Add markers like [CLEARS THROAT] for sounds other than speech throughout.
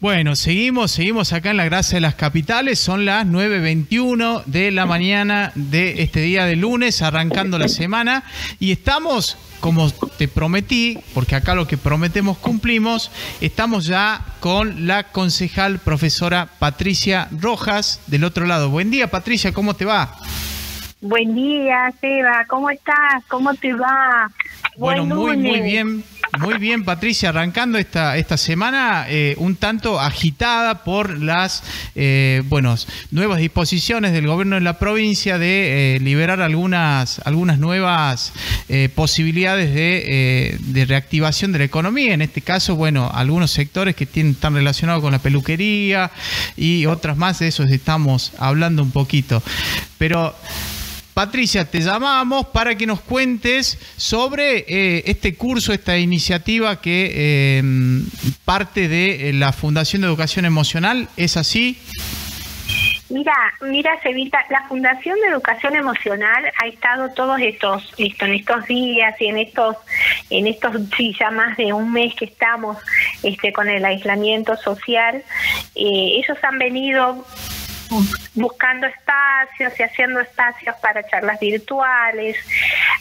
Bueno, seguimos, seguimos acá en la Gracia de las Capitales, son las 9.21 de la mañana de este día de lunes, arrancando la semana, y estamos, como te prometí, porque acá lo que prometemos cumplimos, estamos ya con la concejal profesora Patricia Rojas del otro lado. Buen día Patricia, ¿cómo te va? Buen día, Seba, ¿cómo estás? ¿Cómo te va? Bueno, muy, muy bien. Muy bien, Patricia, arrancando esta, esta semana eh, un tanto agitada por las eh, nuevas disposiciones del gobierno de la provincia de eh, liberar algunas, algunas nuevas eh, posibilidades de, de, reactivación de la economía. En este caso, bueno, algunos sectores que tienen, están relacionados con la peluquería y otras más, de eso estamos hablando un poquito. Pero Patricia, te llamamos para que nos cuentes sobre eh, este curso, esta iniciativa que eh, parte de eh, la Fundación de Educación Emocional. ¿Es así? Mira, mira, Sevita, la Fundación de Educación Emocional ha estado todos estos, en estos días y en estos, en estos, sí, ya más de un mes que estamos, este, con el aislamiento social. ellos han venido buscando espacios y haciendo espacios para charlas virtuales.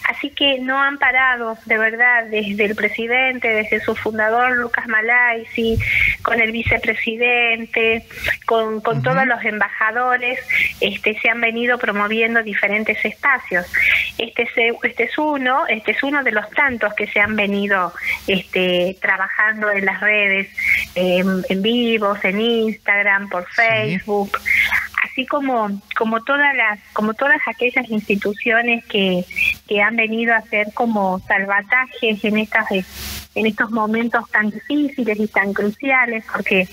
Así que no han parado, de verdad, desde el presidente, desde su fundador Lucas Malaisi, con el vicepresidente, con, con todos los embajadores, este, se han venido promoviendo diferentes espacios. Este es, este es uno, este es uno de los tantos que se han venido este, trabajando en las redes, en vivos, en Instagram, por Facebook así como como todas las como todas aquellas instituciones que, que han venido a hacer como salvatajes en estas en estos momentos tan difíciles y tan cruciales porque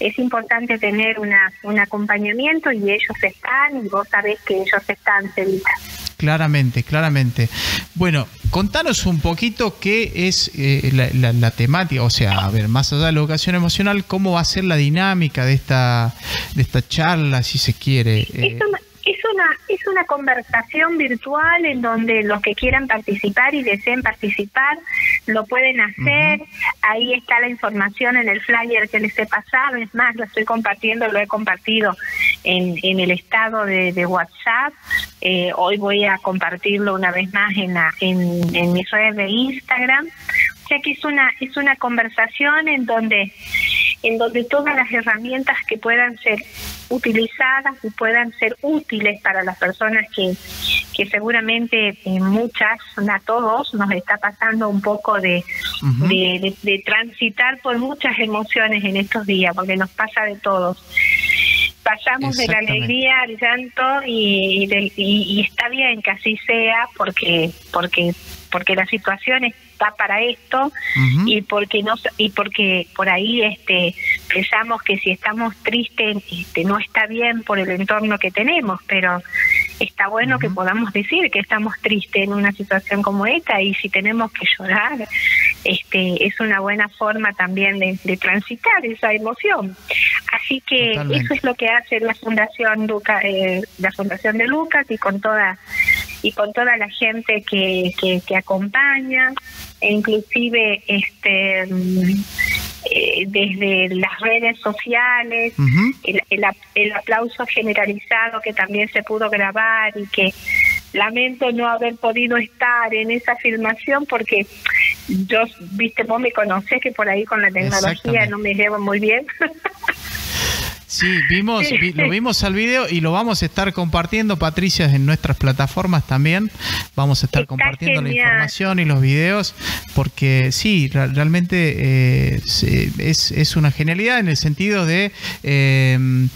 es importante tener una un acompañamiento y ellos están y vos sabés que ellos están Celita. Claramente, claramente. Bueno, contanos un poquito qué es eh, la, temática, o sea, a ver, más allá de la educación emocional, cómo va a ser la dinámica de esta, de esta charla, si se quiere. Eh es una conversación virtual en donde los que quieran participar y deseen participar lo pueden hacer. Ahí está la información en el flyer que les he pasado. Es más, lo estoy compartiendo, lo he compartido en, en el estado de, de WhatsApp. Eh, hoy voy a compartirlo una vez más en, la, en, en mis redes de Instagram. O sea que es una es una conversación en donde en donde todas las herramientas que puedan ser utilizadas y puedan ser útiles para las personas que, que seguramente eh, muchas, a todos, nos está pasando un poco de, de, transitar por muchas emociones en estos días, porque nos pasa de todos. Pasamos de la alegría al llanto y, y, está bien que así sea porque porque porque la situación está para esto y porque no y porque por ahí este pensamos que si estamos tristes este, no está bien por el entorno que tenemos pero está bueno que podamos decir que estamos tristes en una situación como esta y si tenemos que llorar este es una buena forma también de, transitar esa emoción. Así que eso es lo que hace la fundación Luca, eh, la fundación de Lucas y con toda y con toda la gente que, que, acompaña, e inclusive este eh, desde las redes sociales, el, el, aplauso generalizado que también se pudo grabar y que lamento no haber podido estar en esa filmación porque yo, viste, vos me conocés que por ahí con la tecnología no me llevo muy bien. [LAUGHS] Sí, vimos, lo vimos al video y lo vamos a estar compartiendo, Patricia, en nuestras plataformas también. Vamos a estar compartiendo la información y los videos, porque sí, realmente eh, es, es, una genialidad en el sentido de eh,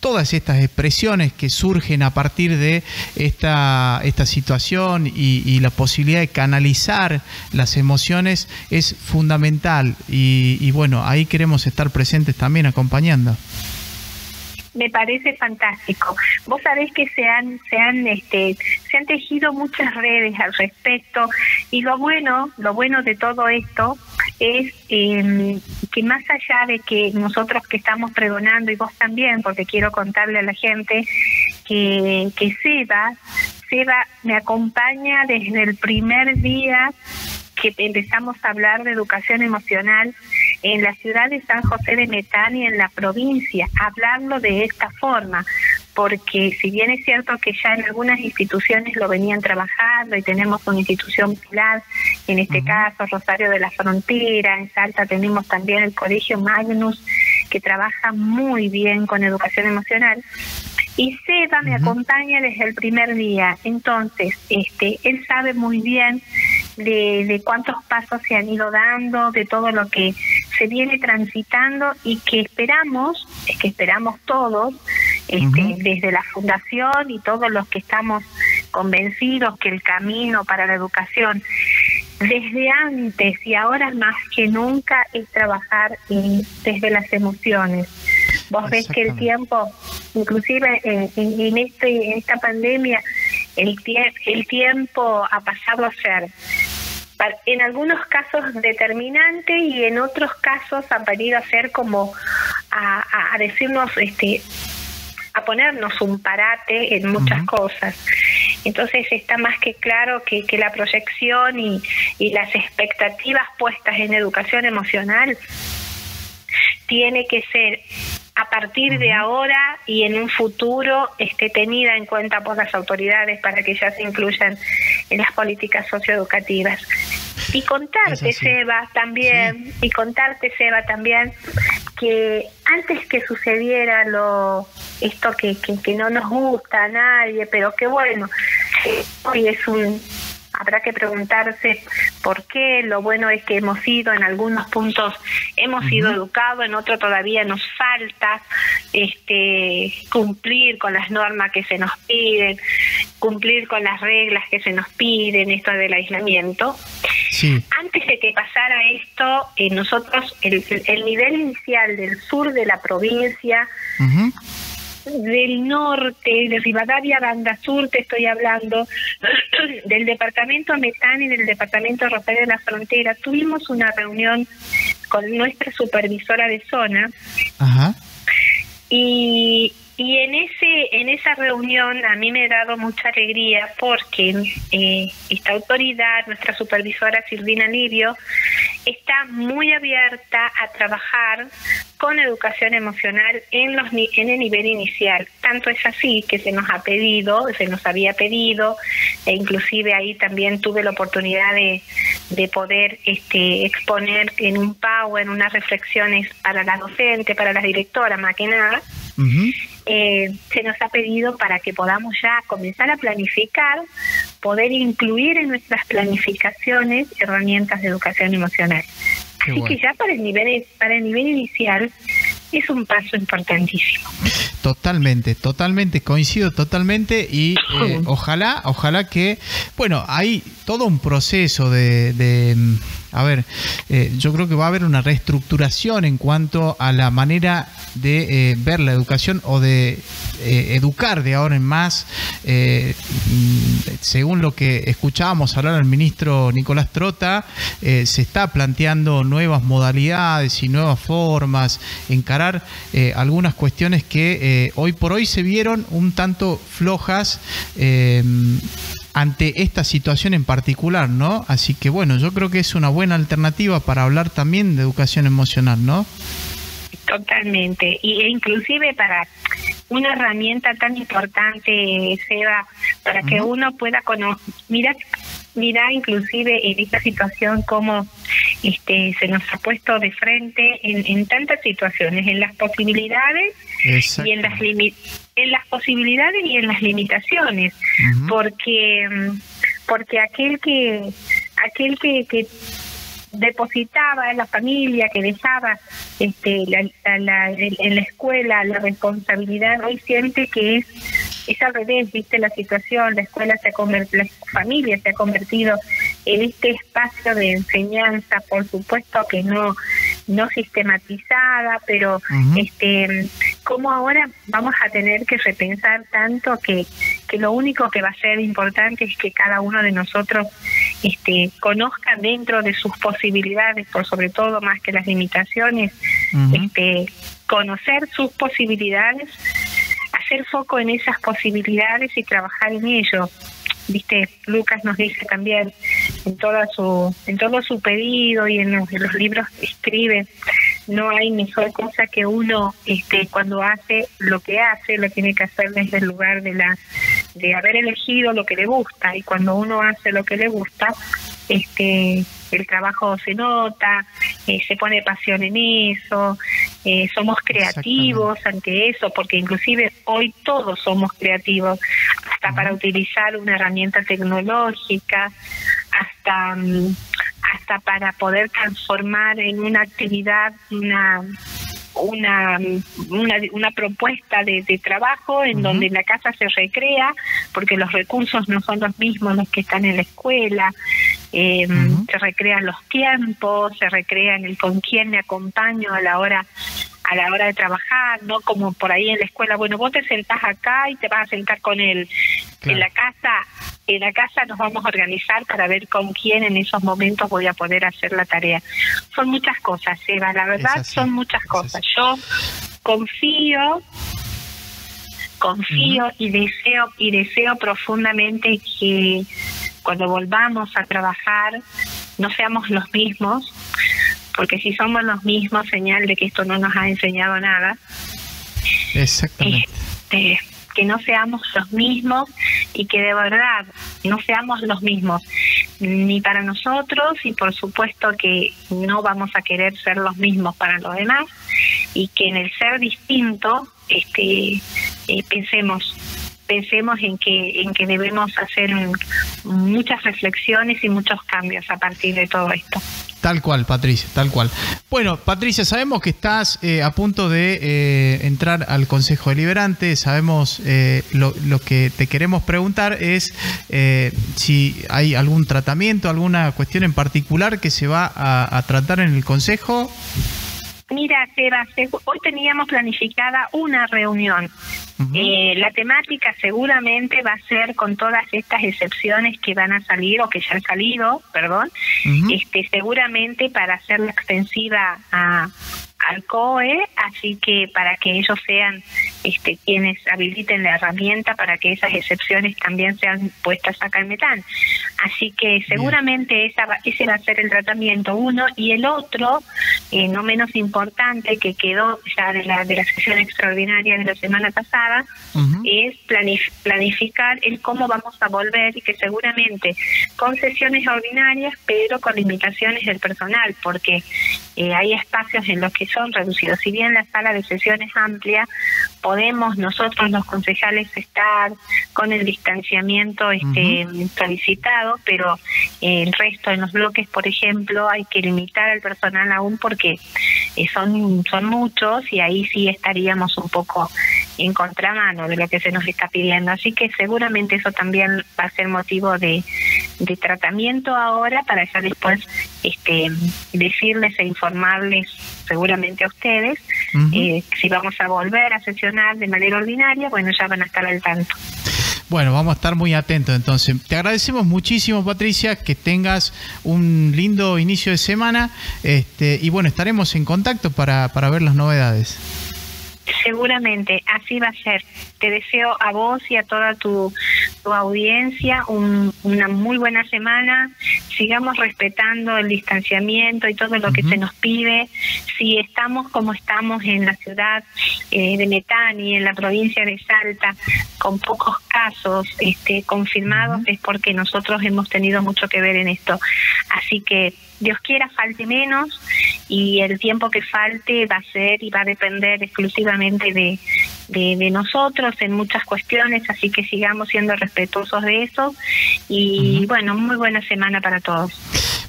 todas estas expresiones que surgen a partir de esta, esta situación y, y, la posibilidad de canalizar las emociones es fundamental. Y, y bueno, ahí queremos estar presentes también acompañando me parece fantástico. Vos sabés que se han, se han, este, se han tejido muchas redes al respecto y lo bueno, lo bueno de todo esto es eh, que más allá de que nosotros que estamos pregonando y vos también, porque quiero contarle a la gente que, que Seba, Seba me acompaña desde el primer día que empezamos a hablar de educación emocional en la ciudad de San José de Metán en la provincia, hablarlo de esta forma, porque si bien es cierto que ya en algunas instituciones lo venían trabajando y tenemos una institución pilar, en este caso Rosario de la Frontera, en Salta tenemos también el Colegio Magnus, que trabaja muy bien con educación emocional, y Seba me acompaña desde el primer día. Entonces, este, él sabe muy bien de, de cuántos pasos se han ido dando, de todo lo que se viene transitando y que esperamos, es que esperamos todos, este, desde la fundación y todos los que estamos convencidos que el camino para la educación desde antes y ahora más que nunca es trabajar desde las emociones. Vos ves que el tiempo, inclusive en, en, este, en esta pandemia, el, el tiempo ha pasado a ser en algunos casos determinante y en otros casos ha venido a ser como a, a decirnos este a ponernos un parate en muchas cosas. Entonces está más que claro que, que la proyección y, y las expectativas puestas en educación emocional tiene que ser a partir de ahora y en un futuro esté tenida en cuenta por las autoridades para que ya se incluyan en las políticas socioeducativas. Y contarte, Seba, también, y contarte, Seba, también, que antes que sucediera lo esto que, que, que no nos gusta a nadie, pero que bueno, hoy es un habrá que preguntarse por qué. Lo bueno es que hemos sido en algunos puntos, hemos sido educados, en otros todavía nos falta este, cumplir con las normas que se nos piden, cumplir con las reglas que se nos piden, esto del aislamiento. Antes de que pasara esto, eh, nosotros, el, el, nivel inicial del sur de la provincia, del norte, de Rivadavia, Banda Sur, te estoy hablando, [CLEARS THROAT] del departamento Metán y del departamento Rosario de la Frontera, tuvimos una reunión con nuestra supervisora de zona. Y, y en ese en esa reunión a mí me ha dado mucha alegría porque eh, esta autoridad, nuestra supervisora Silvina Livio, está muy abierta a trabajar con educación emocional en los en el nivel inicial. Tanto es así que se nos ha pedido, se nos había pedido, e inclusive ahí también tuve la oportunidad de, de poder este, exponer en un PAO, en unas reflexiones para la docente, para la directora, más que nada eh, se nos ha pedido para que podamos ya comenzar a planificar, poder incluir en nuestras planificaciones herramientas de educación emocional. Así que ya para el nivel para el nivel inicial es un paso importantísimo. Totalmente, totalmente, coincido totalmente y eh, ojalá, ojalá que, bueno, hay todo un proceso de, de a ver, eh, yo creo que va a haber una reestructuración en cuanto a la manera de eh, ver la educación o de eh, educar de ahora en más, según lo que escuchábamos hablar al ministro Nicolás Trota, se está planteando nuevas modalidades y nuevas formas, encarar algunas cuestiones que hoy por hoy se vieron un tanto flojas ante esta situación en particular, ¿no? Así que bueno, yo creo que es una buena alternativa para hablar también de educación emocional, ¿no? Totalmente, y e inclusive para una herramienta tan importante, Seba, para que uno pueda conocer, mira, mira inclusive en esta situación cómo este, se nos ha puesto de frente en, en tantas situaciones, en las posibilidades y en las en las posibilidades y en las limitaciones, porque porque aquel que aquel que, que depositaba en la familia, que dejaba este, la, en la escuela la responsabilidad, hoy siente que es es al revés, viste la situación, la escuela se ha convertido, la familia se ha convertido en este espacio de enseñanza, por supuesto que no no sistematizada, pero este como ahora vamos a tener que repensar tanto que, que lo único que va a ser importante es que cada uno de nosotros este conozca dentro de sus posibilidades, por sobre todo más que las limitaciones, este conocer sus posibilidades foco en esas posibilidades y trabajar en ello. Viste, Lucas nos dice también, en toda su en todo su pedido y en los, en los libros que escribe no hay mejor cosa que uno este cuando hace lo que hace lo tiene que hacer desde el lugar de la de haber elegido lo que le gusta y cuando uno hace lo que le gusta este el trabajo se nota, eh, se pone pasión en eso, eh, somos creativos ante eso, porque inclusive hoy todos somos creativos, hasta para utilizar una herramienta tecnológica, hasta mm, hasta para poder transformar en una actividad una una, una, una propuesta de, de, trabajo en donde la casa se recrea, porque los recursos no son los mismos los que están en la escuela, eh, se recrean los tiempos, se recrean el con quién me acompaño a la hora a la hora de trabajar, no como por ahí en la escuela, bueno, vos te sentás acá y te vas a sentar con él. En la casa, en la casa nos vamos a organizar para ver con quién en esos momentos voy a poder hacer la tarea. Son muchas cosas, Eva, la verdad son muchas cosas. Yo confío confío y deseo y deseo profundamente que cuando volvamos a trabajar no seamos los mismos, porque si somos los mismos, señal de que esto no nos ha enseñado nada. Exactamente. Este, que no seamos los mismos y que de verdad no seamos los mismos ni para nosotros y por supuesto que no vamos a querer ser los mismos para los demás y que en el ser distinto este eh, pensemos pensemos en que en que debemos hacer muchas reflexiones y muchos cambios a partir de todo esto. Tal cual, Patricia, tal cual. Bueno, Patricia, sabemos que estás eh, a punto de eh, entrar al Consejo Deliberante. Sabemos eh, lo, que te queremos preguntar es si hay algún tratamiento, alguna cuestión en particular que se va a tratar en el Consejo. Mira, Seba, hoy teníamos planificada una reunión. eh, la temática seguramente va a ser con todas estas excepciones que van a salir o que ya han salido, perdón, este, seguramente para hacerla extensiva a, al COE, así que para que ellos sean este, quienes habiliten la herramienta para que esas excepciones también sean puestas acá en Metán. Así que seguramente esa, ese va a ser el tratamiento uno y el otro, eh, no menos importante, que quedó ya de la, de la sesión extraordinaria de la semana pasada, es planificar el cómo vamos a volver y que seguramente con sesiones ordinarias, pero con limitaciones del personal, porque eh, hay espacios en los que son reducidos. Si bien la sala de sesiones amplia, podemos nosotros los concejales estar con el distanciamiento este solicitado, pero el resto en los bloques, por ejemplo, hay que limitar al personal aún porque eh, son son muchos y ahí sí estaríamos un poco en contramano de lo que se nos está pidiendo. Así que seguramente eso también va a ser motivo de, de tratamiento ahora para ya después este, decirles e informarles seguramente a ustedes eh, si vamos a volver a sesionar de manera ordinaria, bueno, ya van a estar al tanto. Bueno, vamos a estar muy atentos entonces. Te agradecemos muchísimo, Patricia, que tengas un lindo inicio de semana este, y bueno, estaremos en contacto para, para ver las novedades. Seguramente, así va a ser. Te deseo a vos y a toda tu, tu audiencia una muy buena semana. Sigamos respetando el distanciamiento y todo lo que se nos pide. Si estamos como estamos en la ciudad eh, de Metán y en la provincia de Salta, con pocos casos este, confirmados, es porque nosotros hemos tenido mucho que ver en esto. Así que Dios quiera falte menos y el tiempo que falte va a ser y va a depender exclusivamente de, de, nosotros en muchas cuestiones, así que sigamos siendo respetuosos de eso y bueno, muy buena semana para todos.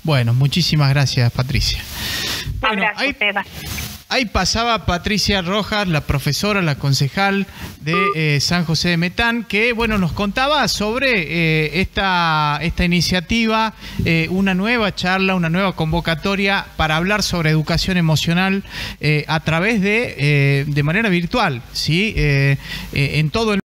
Bueno, muchísimas gracias Patricia. Bueno, Ahí pasaba Patricia Rojas, la profesora, la concejal de eh, San José de Metán, que bueno nos contaba sobre eh, esta, esta iniciativa, eh, una nueva charla, una nueva convocatoria para hablar sobre educación emocional a través de, de manera virtual, ¿sí? en todo el